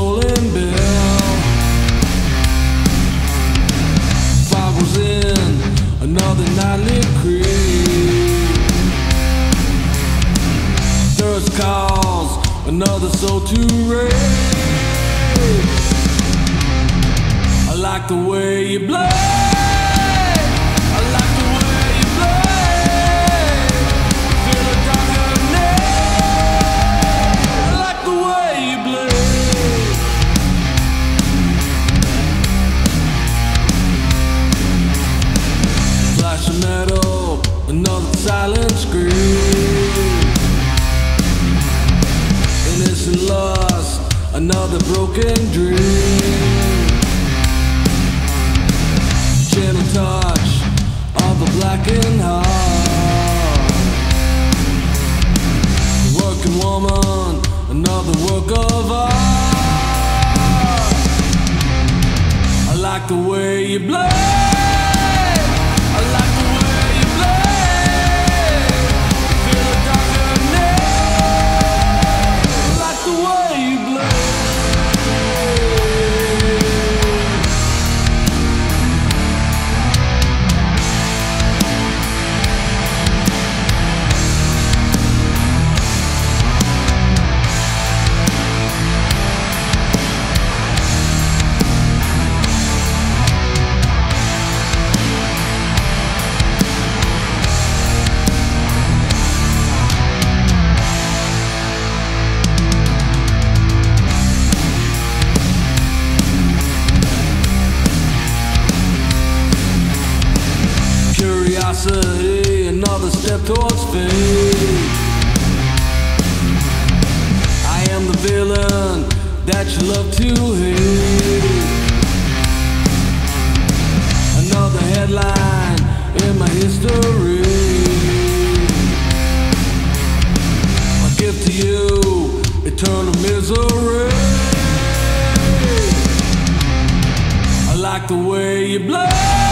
another tolling bell. Boggles in, another nightly creep. Thirst calls, another soul to rape. I like the way you blow. Of metal, another silent scream. Innocent lust, another broken dream. Gentle touch of a blackened heart. Working woman, another work of art. I like the way you play. another step towards fate. I am the villain that you love to hate. Another headline in my history. I give to you eternal misery. I like the way you blow.